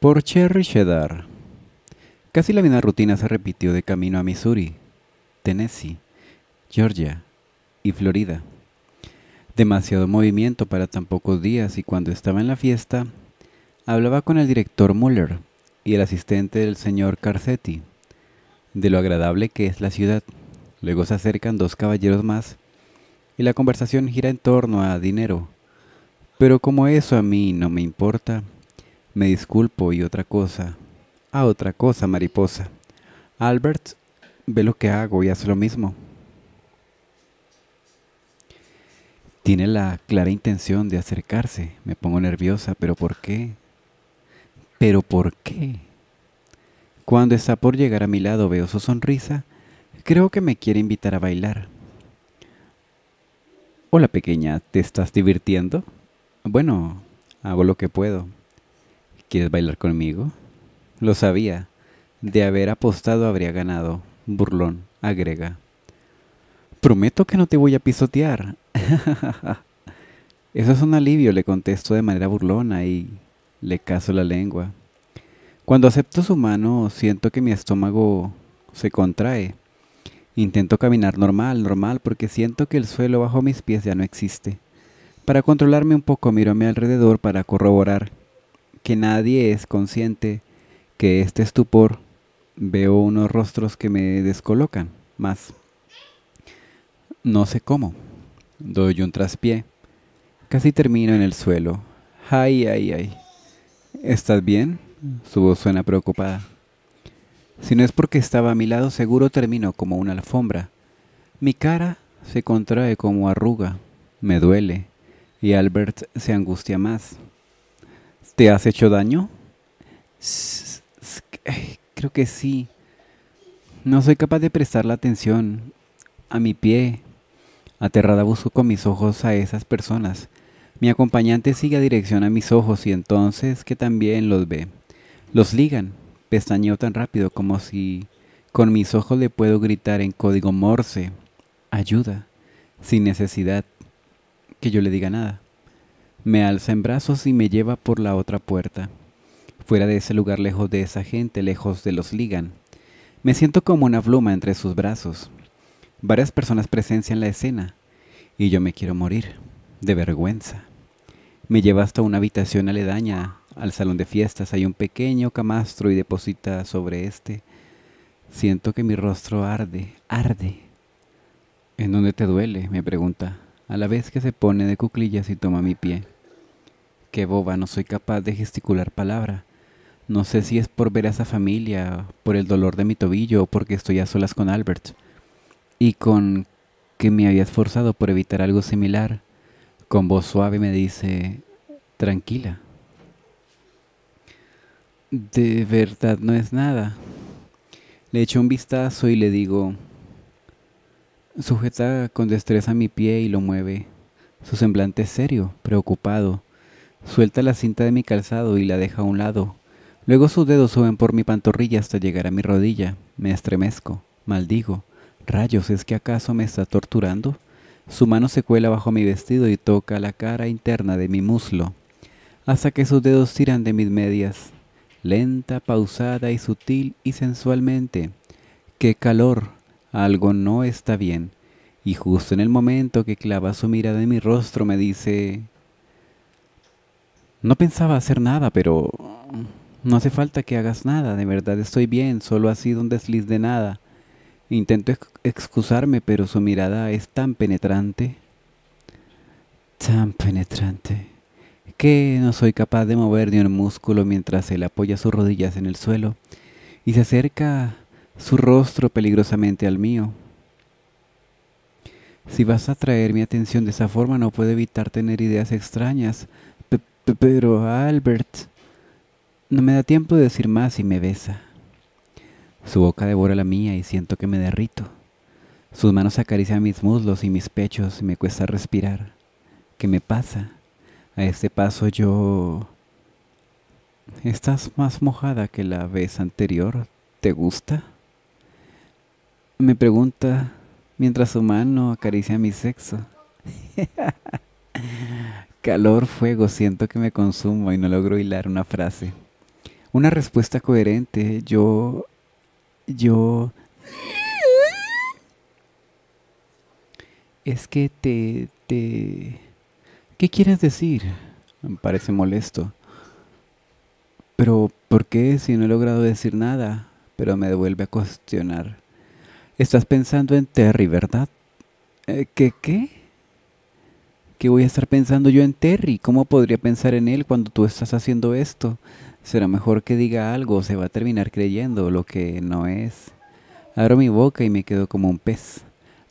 Por Cherry Cheddar. Casi la misma rutina se repitió de camino a Missouri, Tennessee, Georgia y Florida. Demasiado movimiento para tan pocos días y cuando estaba en la fiesta, hablaba con el director Muller y el asistente del señor Carcetti de lo agradable que es la ciudad. Luego se acercan dos caballeros más y la conversación gira en torno a dinero. Pero como eso a mí no me importa, me disculpo y otra cosa. Ah, otra cosa, mariposa. Albert ve lo que hago y hace lo mismo. Tiene la clara intención de acercarse. Me pongo nerviosa, pero ¿por qué? ¿Pero por qué? Cuando está por llegar a mi lado veo su sonrisa. Creo que me quiere invitar a bailar. Hola pequeña, ¿te estás divirtiendo? Bueno, hago lo que puedo. ¿Quieres bailar conmigo? Lo sabía. De haber apostado habría ganado. Burlón, agrega. Prometo que no te voy a pisotear. Eso es un alivio, le contesto de manera burlona y le caso la lengua. Cuando acepto su mano, siento que mi estómago se contrae. Intento caminar normal, normal, porque siento que el suelo bajo mis pies ya no existe. Para controlarme un poco miro a mi alrededor para corroborar que nadie es consciente que este estupor veo unos rostros que me descolocan más. No sé cómo. Doy un traspié. Casi termino en el suelo. Ay, ay, ay. ¿Estás bien? Su voz suena preocupada. Si no es porque estaba a mi lado, seguro termino como una alfombra. Mi cara se contrae como arruga. Me duele. Y Albert se angustia más. ¿Te has hecho daño? Creo que sí. No soy capaz de prestar la atención a mi pie. Aterrada busco con mis ojos a esas personas. Mi acompañante sigue a dirección a mis ojos y entonces que también los ve. Los ligan. Pestañeo tan rápido como si con mis ojos le puedo gritar en código morse. Ayuda. Sin necesidad que yo le diga nada. Me alza en brazos y me lleva por la otra puerta. Fuera de ese lugar, lejos de esa gente, lejos de los ligan. Me siento como una pluma entre sus brazos. Varias personas presencian la escena y yo me quiero morir, de vergüenza. Me lleva hasta una habitación aledaña al salón de fiestas. Hay un pequeño camastro y deposita sobre este. Siento que mi rostro arde, arde. ¿En dónde te duele? me pregunta, a la vez que se pone de cuclillas y toma mi pie. Qué boba, no soy capaz de gesticular palabra. No sé si es por ver a esa familia, por el dolor de mi tobillo o porque estoy a solas con Albert. Y con que me había esforzado por evitar algo similar, con voz suave me dice, tranquila. De verdad no es nada. Le echo un vistazo y le digo, sujeta con destreza mi pie y lo mueve. Su semblante es serio, preocupado. Suelta la cinta de mi calzado y la deja a un lado. Luego sus dedos suben por mi pantorrilla hasta llegar a mi rodilla. Me estremezco, maldigo. Rayos, ¿es que acaso me está torturando? Su mano se cuela bajo mi vestido y toca la cara interna de mi muslo, hasta que sus dedos tiran de mis medias, lenta, pausada y sutil y sensualmente. ¡Qué calor! Algo no está bien. Y justo en el momento que clava su mirada en mi rostro me dice, no pensaba hacer nada, pero no hace falta que hagas nada, de verdad estoy bien, solo ha sido un desliz de nada. Intento excusarme, pero su mirada es tan penetrante, tan penetrante, que no soy capaz de mover ni un músculo mientras él apoya sus rodillas en el suelo y se acerca su rostro peligrosamente al mío. Si vas a traer mi atención de esa forma, no puedo evitar tener ideas extrañas, pero Albert, no me da tiempo de decir más y me besa. Su boca devora la mía y siento que me derrito. Sus manos acarician mis muslos y mis pechos y me cuesta respirar. ¿Qué me pasa? A este paso yo... ¿Estás más mojada que la vez anterior? ¿Te gusta? Me pregunta mientras su mano acaricia mi sexo. Calor, fuego, siento que me consumo y no logro hilar una frase. Una respuesta coherente. Yo... Yo... Es que te... te... ¿Qué quieres decir? Me parece molesto. Pero, ¿por qué si no he logrado decir nada? Pero me devuelve a cuestionar. Estás pensando en Terry, ¿verdad? Eh, ¿Qué qué? ¿Qué voy a estar pensando yo en Terry? ¿Cómo podría pensar en él cuando tú estás haciendo esto? Será mejor que diga algo, se va a terminar creyendo lo que no es. Abro mi boca y me quedo como un pez.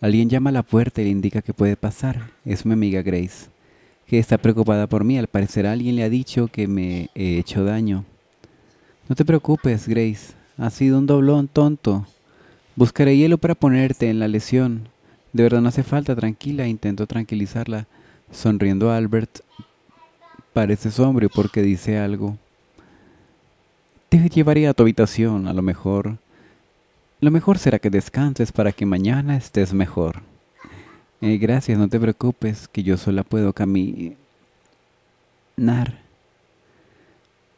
Alguien llama a la puerta y le indica que puede pasar. Es mi amiga Grace, que está preocupada por mí. Al parecer alguien le ha dicho que me he hecho daño. No te preocupes, Grace. Ha sido un doblón tonto. Buscaré hielo para ponerte en la lesión. De verdad no hace falta, tranquila. Intento tranquilizarla. Sonriendo Albert, parece sombrio porque dice algo. Te llevaría a tu habitación, a lo mejor. Lo mejor será que descanses para que mañana estés mejor. Eh, gracias, no te preocupes, que yo sola puedo caminar.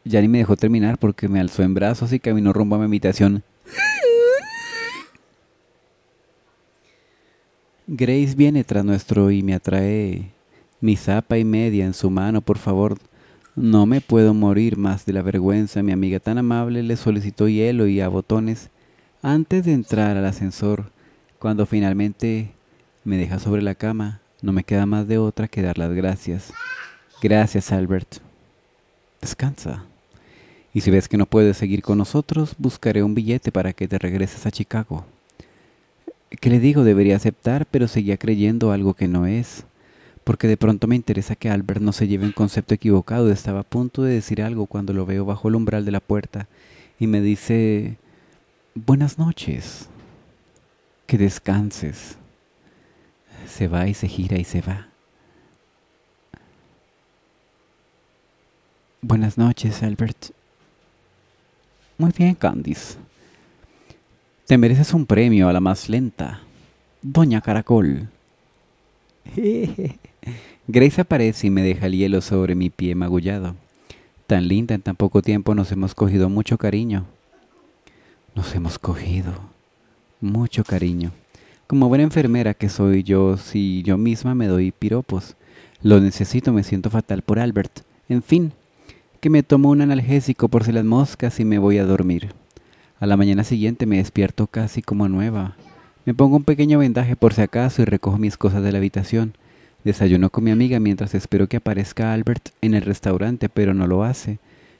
Ya me dejó terminar porque me alzó en brazos y caminó rumbo a mi habitación. Grace viene tras nuestro y me atrae mi zapa y media en su mano, por favor. No me puedo morir más de la vergüenza. Mi amiga tan amable le solicitó hielo y a botones antes de entrar al ascensor. Cuando finalmente me deja sobre la cama, no me queda más de otra que dar las gracias. Gracias, Albert. Descansa. Y si ves que no puedes seguir con nosotros, buscaré un billete para que te regreses a Chicago. ¿Qué le digo? Debería aceptar, pero seguía creyendo algo que no es porque de pronto me interesa que Albert no se lleve un concepto equivocado. Estaba a punto de decir algo cuando lo veo bajo el umbral de la puerta y me dice, buenas noches, que descanses. Se va y se gira y se va. Buenas noches, Albert. Muy bien, Candice. Te mereces un premio a la más lenta. Doña Caracol. Grace aparece y me deja el hielo sobre mi pie magullado. Tan linda en tan poco tiempo nos hemos cogido mucho cariño. Nos hemos cogido mucho cariño. Como buena enfermera que soy yo, si yo misma me doy piropos. Lo necesito, me siento fatal por Albert. En fin, que me tomo un analgésico por si las moscas y me voy a dormir. A la mañana siguiente me despierto casi como nueva. Me pongo un pequeño vendaje por si acaso y recojo mis cosas de la habitación. Desayuno con mi amiga mientras espero que aparezca Albert en el restaurante, pero no lo hace.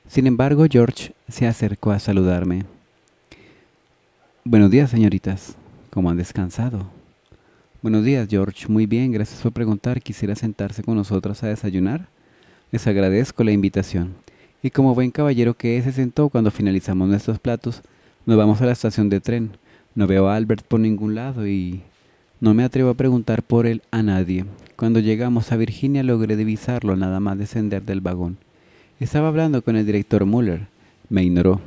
Sin embargo, George se acercó a saludarme. Buenos días, señoritas. ¿Cómo han descansado? Buenos días, George. Muy bien, gracias por preguntar. ¿Quisiera sentarse con nosotros a desayunar? Les agradezco la invitación. Y como buen caballero que se sentó cuando finalizamos nuestros platos. Nos vamos a la estación de tren. No veo a Albert por ningún lado y no me atrevo a preguntar por él a nadie. Cuando llegamos a Virginia logré divisarlo nada más descender del vagón. Estaba hablando con el director Muller. Me ignoró.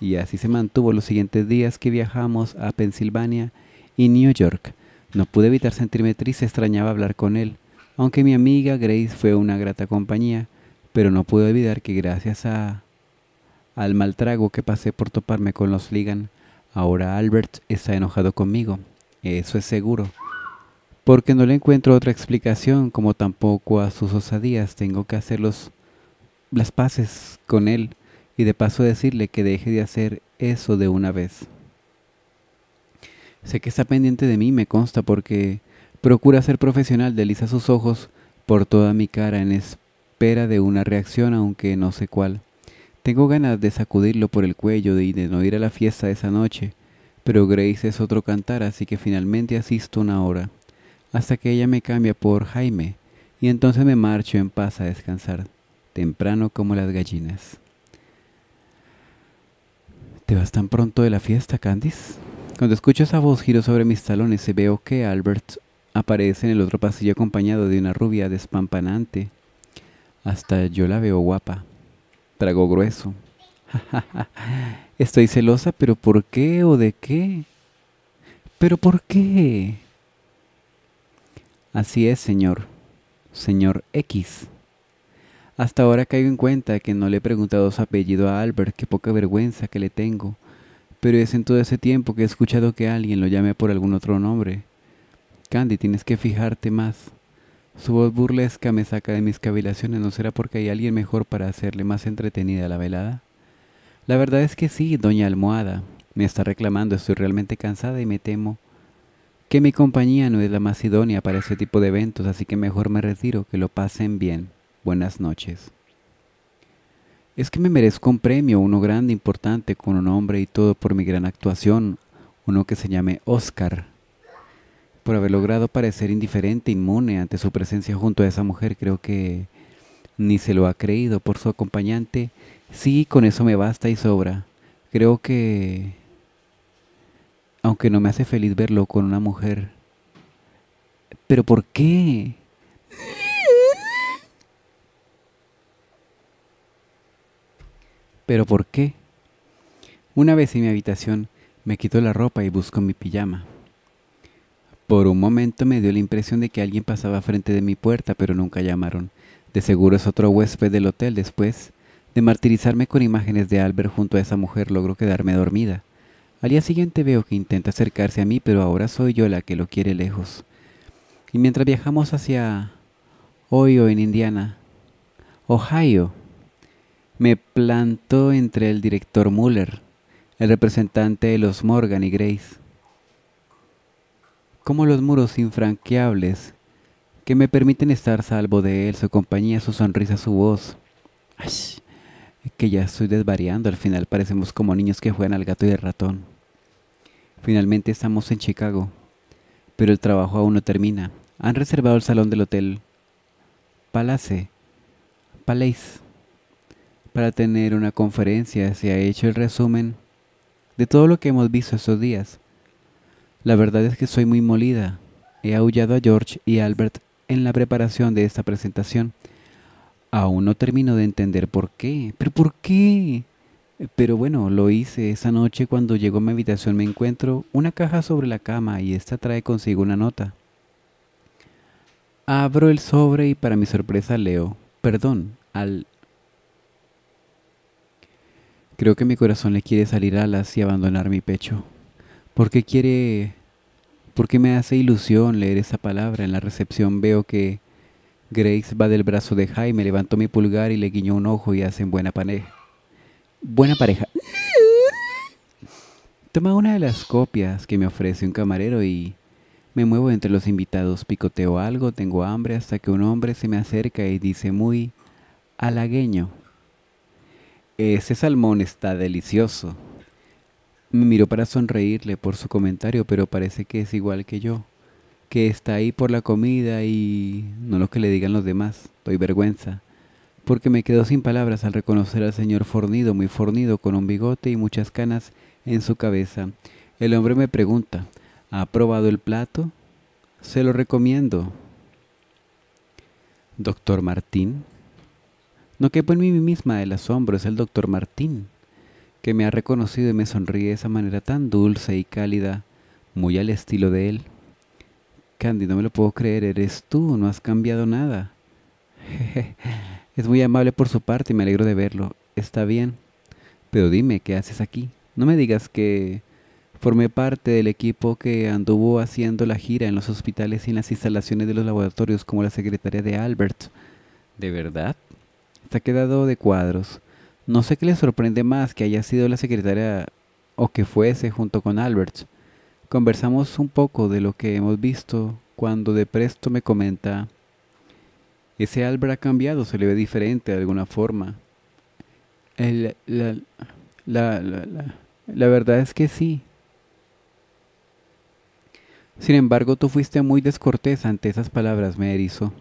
Y así se mantuvo los siguientes días que viajamos a Pensilvania y New York. No pude evitar sentirme triste, extrañaba hablar con él, aunque mi amiga Grace fue una grata compañía, pero no pude olvidar que gracias a al mal trago que pasé por toparme con los Ligan, Ahora Albert está enojado conmigo, eso es seguro, porque no le encuentro otra explicación, como tampoco a sus osadías tengo que hacer los, las paces con él y de paso decirle que deje de hacer eso de una vez. Sé que está pendiente de mí, me consta, porque procura ser profesional, desliza sus ojos por toda mi cara en espera de una reacción, aunque no sé cuál. Tengo ganas de sacudirlo por el cuello y de no ir a la fiesta esa noche, pero Grace es otro cantar, así que finalmente asisto una hora, hasta que ella me cambia por Jaime, y entonces me marcho en paz a descansar, temprano como las gallinas. ¿Te vas tan pronto de la fiesta, Candice? Cuando escucho esa voz giro sobre mis talones y veo que Albert aparece en el otro pasillo acompañado de una rubia despampanante. Hasta yo la veo guapa. Trago grueso. Estoy celosa, pero ¿por qué o de qué? ¿Pero por qué? Así es, señor. Señor X. Hasta ahora caigo en cuenta que no le he preguntado su apellido a Albert, qué poca vergüenza que le tengo. Pero es en todo ese tiempo que he escuchado que alguien lo llame por algún otro nombre. Candy, tienes que fijarte más. Su voz burlesca me saca de mis cavilaciones. ¿No será porque hay alguien mejor para hacerle más entretenida la velada? La verdad es que sí, doña Almohada. Me está reclamando, estoy realmente cansada y me temo que mi compañía no es la más idónea para ese tipo de eventos, así que mejor me retiro, que lo pasen bien. Buenas noches. Es que me merezco un premio, uno grande, importante, con un nombre y todo por mi gran actuación, uno que se llame Oscar. Por haber logrado parecer indiferente, inmune ante su presencia junto a esa mujer, creo que ni se lo ha creído por su acompañante. Sí, con eso me basta y sobra. Creo que aunque no me hace feliz verlo con una mujer. ¿Pero por qué? ¿Pero por qué? Una vez en mi habitación me quito la ropa y busco mi pijama. Por un momento me dio la impresión de que alguien pasaba frente de mi puerta, pero nunca llamaron. De seguro es otro huésped del hotel. Después de martirizarme con imágenes de Albert junto a esa mujer, logro quedarme dormida. Al día siguiente veo que intenta acercarse a mí, pero ahora soy yo la que lo quiere lejos. Y mientras viajamos hacia Ohio, en Indiana, Ohio, me planto entre el director Muller, el representante de los Morgan y Grace. Como los muros infranqueables que me permiten estar salvo de él, su compañía, su sonrisa, su voz. Ay, que ya estoy desvariando, al final parecemos como niños que juegan al gato y al ratón. Finalmente estamos en Chicago, pero el trabajo aún no termina. Han reservado el salón del hotel Palace, Palace, para tener una conferencia. Se ha hecho el resumen de todo lo que hemos visto estos días. La verdad es que soy muy molida. He aullado a George y Albert en la preparación de esta presentación Aún no termino de entender por qué. ¿Pero por qué? Pero bueno, lo hice esa noche cuando llegó a mi habitación me encuentro una caja sobre la cama y esta trae consigo una nota. Abro el sobre y para mi sorpresa leo, perdón, al... Creo que mi corazón le quiere salir alas y abandonar mi pecho. ¿Por qué quiere... ¿Por qué me hace ilusión leer esa palabra? En la recepción veo que Grace va del brazo de Jaime, levantó mi pulgar y le guiñó un ojo y hacen buena pareja. Buena pareja. Toma una de las copias que me ofrece un camarero y me muevo entre los invitados, picoteo algo, tengo hambre hasta que un hombre se me acerca y dice muy halagueño. Ese salmón está delicioso. Me miró para sonreírle por su comentario, pero parece que es igual que yo que está ahí por la comida y no lo que le digan los demás, doy vergüenza, porque me quedo sin palabras al reconocer al señor fornido, muy fornido, con un bigote y muchas canas en su cabeza. El hombre me pregunta, ¿ha probado el plato? Se lo recomiendo. Doctor Martín. No quepo en mí misma el asombro, es el doctor Martín, que me ha reconocido y me sonríe de esa manera tan dulce y cálida, muy al estilo de él. Candy, no me lo puedo creer, eres tú, no has cambiado nada. es muy amable por su parte y me alegro de verlo. Está bien. Pero dime, ¿qué haces aquí? No me digas que formé parte del equipo que anduvo haciendo la gira en los hospitales y en las instalaciones de los laboratorios como la secretaria de Albert. ¿De verdad? Está quedado de cuadros. No sé qué le sorprende más que haya sido la secretaria o que fuese junto con Albert. Conversamos un poco de lo que hemos visto cuando de presto me comenta, ese Albert ha cambiado, se le ve diferente de alguna forma. la, la, la verdad es que sí. Sin embargo, tú fuiste muy descortés ante esas palabras, me erizó.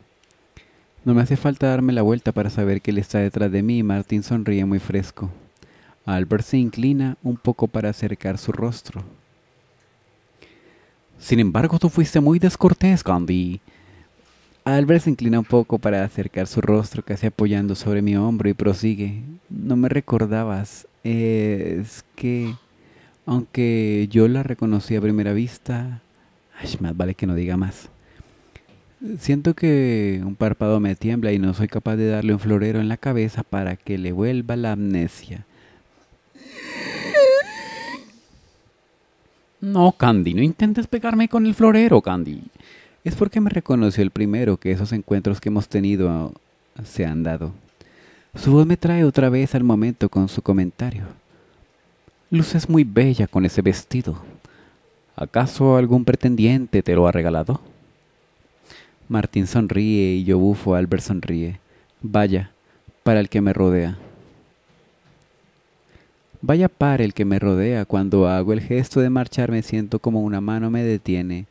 No me hace falta darme la vuelta para saber que él está detrás de mí y Martín sonríe muy fresco. Albert se inclina un poco para acercar su rostro. Sin embargo, tú fuiste muy descortés, Candy. Albert se inclina un poco para acercar su rostro, casi apoyando sobre mi hombro, y prosigue. No me recordabas. Es que, aunque yo la reconocí a primera vista, ay, más vale que no diga más. Siento que un párpado me tiembla y no soy capaz de darle un florero en la cabeza para que le vuelva la amnesia. No, Candy, no intentes pegarme con el florero, Candy. Es porque me reconoció el primero que esos encuentros que hemos tenido se han dado. Su voz me trae otra vez al momento con su comentario. Luces muy bella con ese vestido. ¿Acaso algún pretendiente te lo ha regalado? Martín sonríe y yo bufo, Albert sonríe. Vaya, para el que me rodea. Vaya para el que me rodea, cuando hago el gesto de marchar me siento como una mano me detiene.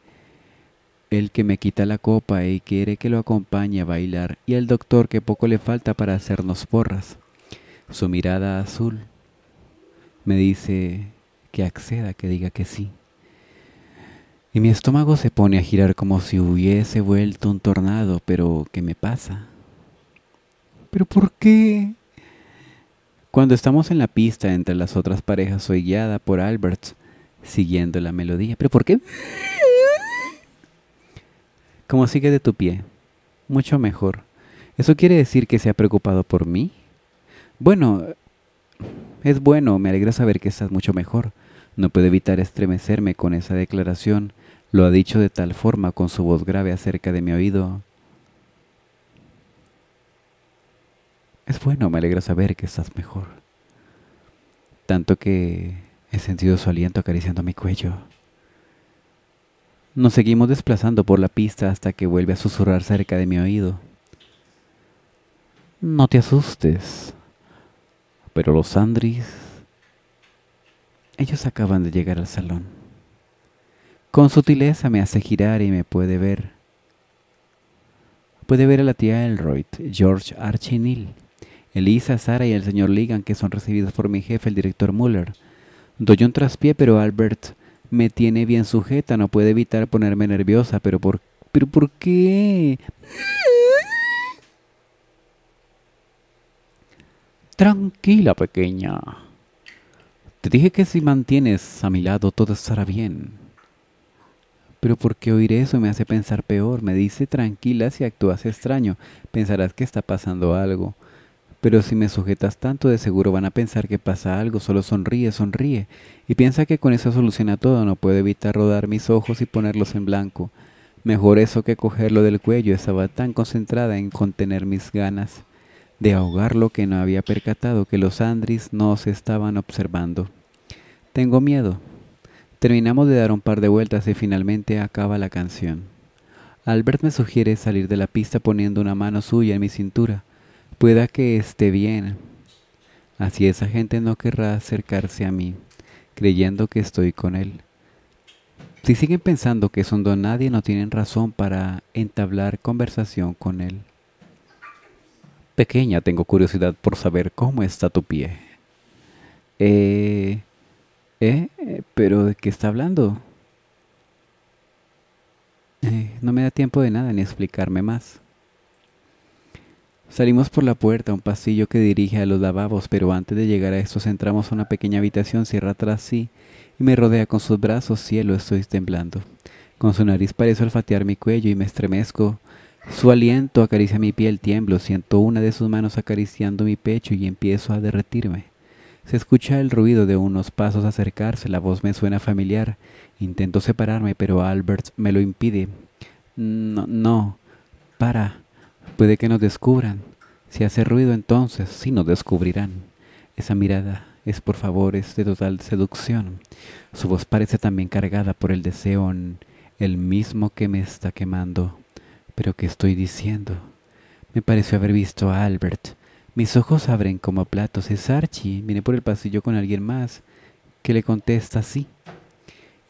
El que me quita la copa y quiere que lo acompañe a bailar, y el doctor que poco le falta para hacernos porras. Su mirada azul me dice que acceda, que diga que sí y mi estómago se pone a girar como si hubiese vuelto un tornado, pero ¿qué me pasa? ¿Pero por qué? Cuando estamos en la pista entre las otras parejas soy guiada por Albert siguiendo la melodía. ¿Pero por qué? Como sigue de tu pie. Mucho mejor. ¿Eso quiere decir que se ha preocupado por mí? Bueno, es bueno, me alegra saber que estás mucho mejor. No puedo evitar estremecerme con esa declaración lo ha dicho de tal forma con su voz grave acerca de mi oído. Es bueno, me alegra saber que estás mejor. Tanto que he sentido su aliento acariciando mi cuello. Nos seguimos desplazando por la pista hasta que vuelve a susurrar cerca de mi oído. No te asustes. Pero los Andris... Ellos acaban de llegar al salón. Con sutileza me hace girar y me puede ver. Puede ver a la tía Elroyd, George Archinil, Elisa, Sara y el señor Ligan, que son recibidos por mi jefe, el director Muller. Doy un traspié, pero Albert me tiene bien sujeta, no puede evitar ponerme nerviosa, pero por, pero ¿por qué? Tranquila, pequeña. Te dije que si mantienes a mi lado todo estará bien. Pero ¿por qué oír eso me hace pensar peor? Me dice tranquila si actúas extraño. Pensarás que está pasando algo. Pero si me sujetas tanto, de seguro van a pensar que pasa algo. Solo sonríe, sonríe. Y piensa que con eso soluciona todo. No puedo evitar rodar mis ojos y ponerlos en blanco. Mejor eso que cogerlo del cuello. Estaba tan concentrada en contener mis ganas de ahogarlo que no había percatado que los Andris no se estaban observando. Tengo miedo, Terminamos de dar un par de vueltas y finalmente acaba la canción. Albert me sugiere salir de la pista poniendo una mano suya en mi cintura. Pueda que esté bien. Así esa gente no querrá acercarse a mí, creyendo que estoy con él. Si siguen pensando que son don nadie, no tienen razón para entablar conversación con él. Pequeña, tengo curiosidad por saber cómo está tu pie. Eh, ¿Eh? ¿Pero de qué está hablando? Eh, no me da tiempo de nada ni explicarme más. Salimos por la puerta, un pasillo que dirige a los lavabos, pero antes de llegar a estos entramos a una pequeña habitación, cierra atrás sí, y me rodea con sus brazos, cielo, estoy temblando. Con su nariz parece olfatear mi cuello y me estremezco. Su aliento acaricia mi piel, tiemblo, siento una de sus manos acariciando mi pecho y empiezo a derretirme. Se escucha el ruido de unos pasos acercarse, la voz me suena familiar. Intento separarme, pero Albert me lo impide. No, no, para. Puede que nos descubran. Si hace ruido entonces, sí nos descubrirán. Esa mirada es por favor, es de total seducción. Su voz parece también cargada por el deseo, el mismo que me está quemando. Pero ¿qué estoy diciendo? Me pareció haber visto a Albert mis ojos abren como platos. Es Archie. Viene por el pasillo con alguien más que le contesta sí.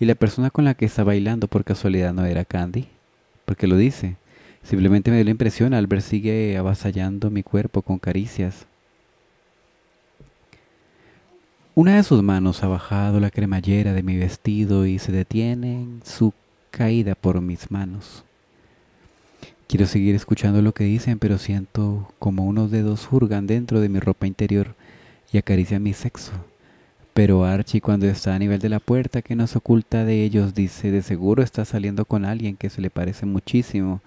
Y la persona con la que está bailando por casualidad no era Candy. Porque lo dice. Simplemente me dio la impresión. Albert sigue avasallando mi cuerpo con caricias. Una de sus manos ha bajado la cremallera de mi vestido y se detiene en su caída por mis manos. Quiero seguir escuchando lo que dicen, pero siento como unos dedos hurgan dentro de mi ropa interior y acarician mi sexo. Pero Archie cuando está a nivel de la puerta que nos oculta de ellos dice, de seguro está saliendo con alguien que se le parece muchísimo.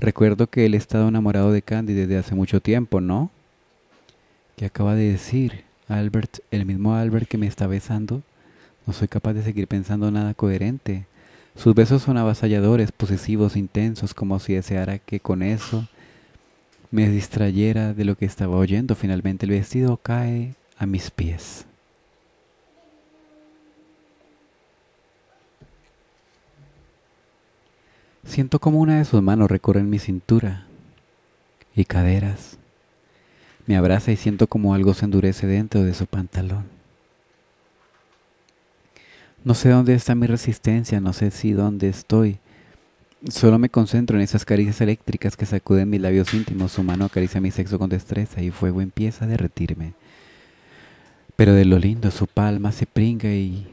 Recuerdo que él ha estado enamorado de Candy desde hace mucho tiempo, ¿no? ¿Qué acaba de decir? Albert, el mismo Albert que me está besando. No soy capaz de seguir pensando nada coherente. Sus besos son avasalladores, posesivos, intensos, como si deseara que con eso me distrayera de lo que estaba oyendo. Finalmente el vestido cae a mis pies. Siento como una de sus manos recorre mi cintura y caderas. Me abraza y siento como algo se endurece dentro de su pantalón. No sé dónde está mi resistencia, no sé si dónde estoy. Solo me concentro en esas caricias eléctricas que sacuden mis labios íntimos. Su mano acaricia mi sexo con destreza y fuego empieza a derretirme. Pero de lo lindo, su palma se pringa y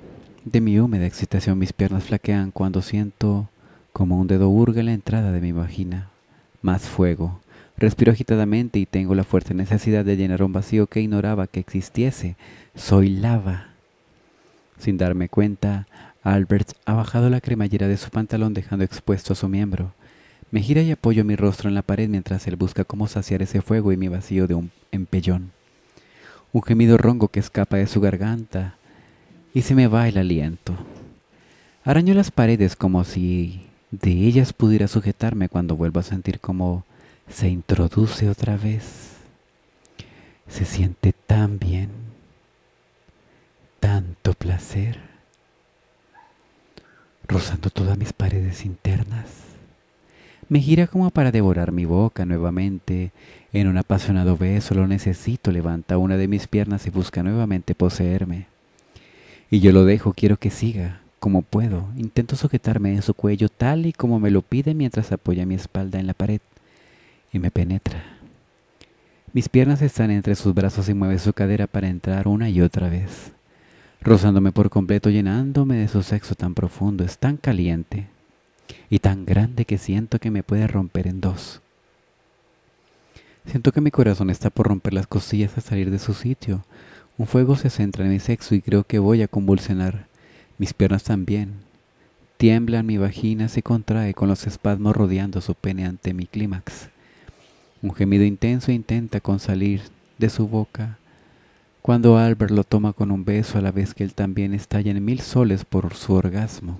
de mi húmeda excitación mis piernas flaquean cuando siento como un dedo hurga en la entrada de mi vagina. Más fuego. Respiro agitadamente y tengo la fuerte necesidad de llenar un vacío que ignoraba que existiese. Soy lava. Sin darme cuenta, Albert ha bajado la cremallera de su pantalón dejando expuesto su miembro. Me gira y apoyo mi rostro en la pared mientras él busca cómo saciar ese fuego y mi vacío de un empellón. Un gemido ronco que escapa de su garganta y se me va el aliento. Araño las paredes como si de ellas pudiera sujetarme cuando vuelvo a sentir como se introduce otra vez. Se siente tan bien, tanto placer, rozando todas mis paredes internas. Me gira como para devorar mi boca nuevamente. En un apasionado beso lo necesito, levanta una de mis piernas y busca nuevamente poseerme. Y yo lo dejo, quiero que siga, como puedo, intento sujetarme en su cuello tal y como me lo pide mientras apoya mi espalda en la pared y me penetra. Mis piernas están entre sus brazos y mueve su cadera para entrar una y otra vez, rozándome por completo, llenándome de su sexo tan profundo, es tan caliente y tan grande que siento que me puede romper en dos. Siento que mi corazón está por romper las costillas a salir de su sitio. Un fuego se centra en mi sexo y creo que voy a convulsionar. Mis piernas también. Tiemblan, mi vagina se contrae con los espasmos rodeando su pene ante mi clímax. Un gemido intenso intenta con salir de su boca cuando Albert lo toma con un beso a la vez que él también estalla en mil soles por su orgasmo.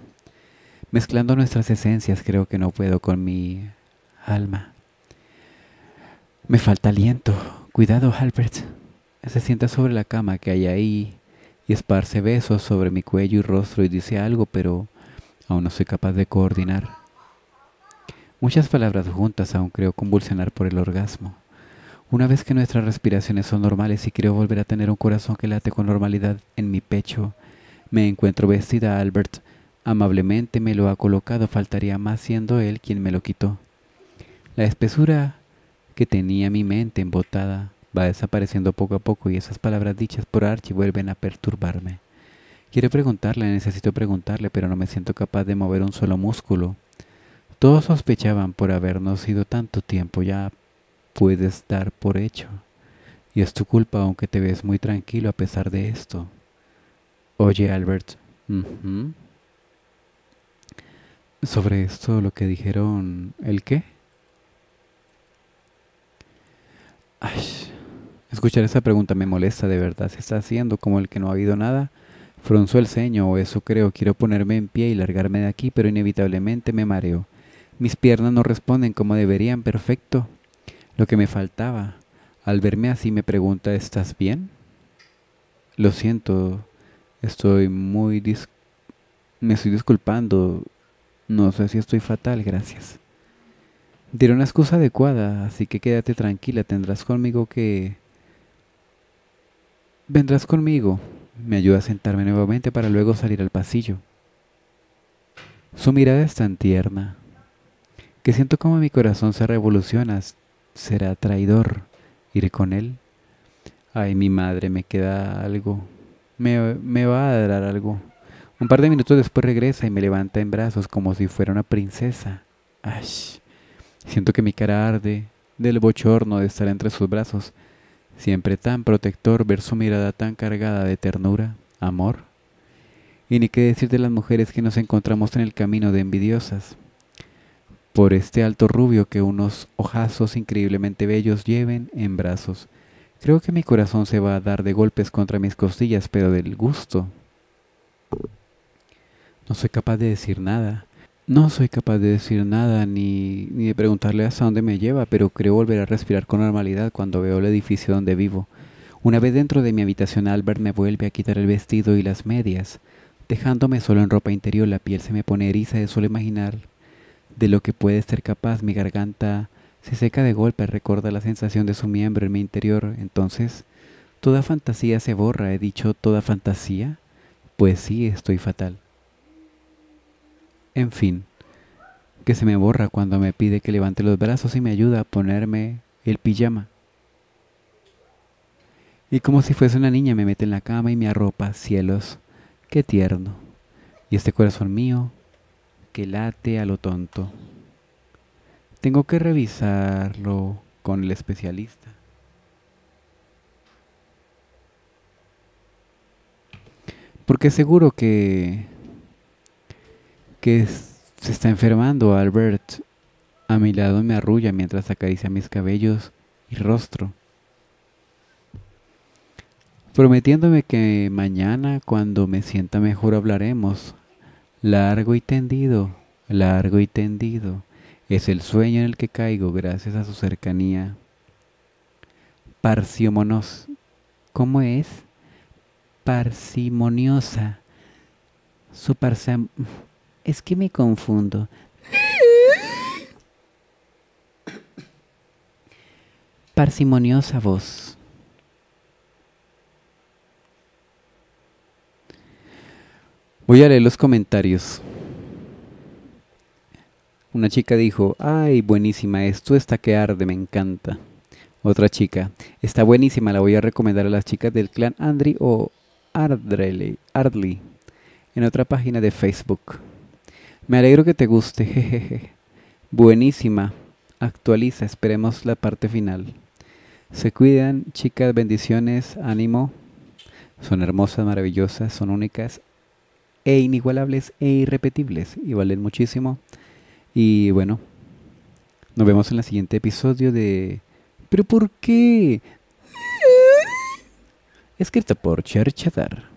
Mezclando nuestras esencias creo que no puedo con mi alma. Me falta aliento. Cuidado, Albert. Se sienta sobre la cama que hay ahí y esparce besos sobre mi cuello y rostro y dice algo, pero aún no soy capaz de coordinar. Muchas palabras juntas aún creo convulsionar por el orgasmo. Una vez que nuestras respiraciones son normales y quiero volver a tener un corazón que late con normalidad en mi pecho, me encuentro vestida. Albert amablemente me lo ha colocado, faltaría más siendo él quien me lo quitó. La espesura que tenía mi mente embotada va desapareciendo poco a poco y esas palabras dichas por Archie vuelven a perturbarme. Quiero preguntarle, necesito preguntarle, pero no me siento capaz de mover un solo músculo. Todos sospechaban por habernos ido tanto tiempo, ya puedes dar por hecho. Y es tu culpa aunque te ves muy tranquilo a pesar de esto. Oye, Albert. Sobre esto, lo que dijeron, ¿el qué? Ay, Escuchar esa pregunta me molesta de verdad. Se está haciendo como el que no ha habido nada. Fronzó el ceño, o eso creo. Quiero ponerme en pie y largarme de aquí, pero inevitablemente me mareo. Mis piernas no responden como deberían. Perfecto. Lo que me faltaba. Al verme así me pregunta, ¿estás bien? Lo siento. Estoy muy... me estoy disculpando. No sé si estoy fatal, gracias. Diré una excusa adecuada, así que quédate tranquila. Tendrás conmigo que Vendrás conmigo. Me ayuda a sentarme nuevamente para luego salir al pasillo. Su mirada es tan tierna que siento como mi corazón se revoluciona. ¿Será traidor? ¿Iré con él? Ay, mi madre, me queda algo. Me, me va a dar algo. Un par de minutos después regresa y me levanta en brazos como si fuera una princesa. Ay, siento que mi cara arde del bochorno de estar entre sus brazos siempre tan protector, ver su mirada tan cargada de ternura, amor. Y ni qué decir de las mujeres que nos encontramos en el camino de envidiosas. por este alto rubio que unos ojazos increíblemente bellos lleven en brazos. Creo que mi corazón se va a dar de golpes contra mis costillas, pero del gusto. No soy capaz de decir nada. No soy capaz de decir nada ni, ni de preguntarle hasta dónde me lleva, pero creo volver a respirar con normalidad cuando veo el edificio donde vivo. Una vez dentro de mi habitación, Albert me vuelve a quitar el vestido y las medias. Dejándome solo en ropa interior, la piel se me pone eriza de solo imaginar de lo que puede ser capaz. Mi garganta se seca de golpe, recuerda la sensación de su miembro en mi interior. Entonces, toda fantasía se borra. ¿He dicho toda fantasía? Pues sí, estoy fatal. En fin, que se me borra cuando me pide que levante los brazos y me ayuda a ponerme el pijama. Y como si fuese una niña me mete en la cama y me arropa, cielos, qué tierno. Y este corazón mío que late a lo tonto. Tengo que revisarlo con el especialista. Porque seguro que que se está enfermando Albert a mi lado me arrulla mientras acaricia mis cabellos y rostro, prometiéndome que mañana cuando me sienta mejor hablaremos, largo y tendido, largo y tendido, es el sueño en el que caigo gracias a su cercanía. Parsimoniosa, ¿cómo es? Parsimoniosa. Su parsam es que me confundo. Parsimoniosa voz. Voy a leer los comentarios. Una chica dijo, ay, buenísima, esto está que arde, me encanta. Otra chica, está buenísima, la voy a recomendar a las chicas del clan Andri o Ardley, Ardley en otra página de Facebook. Me alegro que te guste, jejeje. Buenísima. Actualiza, esperemos la parte final. Se cuidan, chicas, bendiciones, ánimo. Son hermosas, maravillosas, son únicas e inigualables e irrepetibles y valen muchísimo. Y bueno, nos vemos en el siguiente episodio de ¿Pero por qué? Escrito por Cherchadar.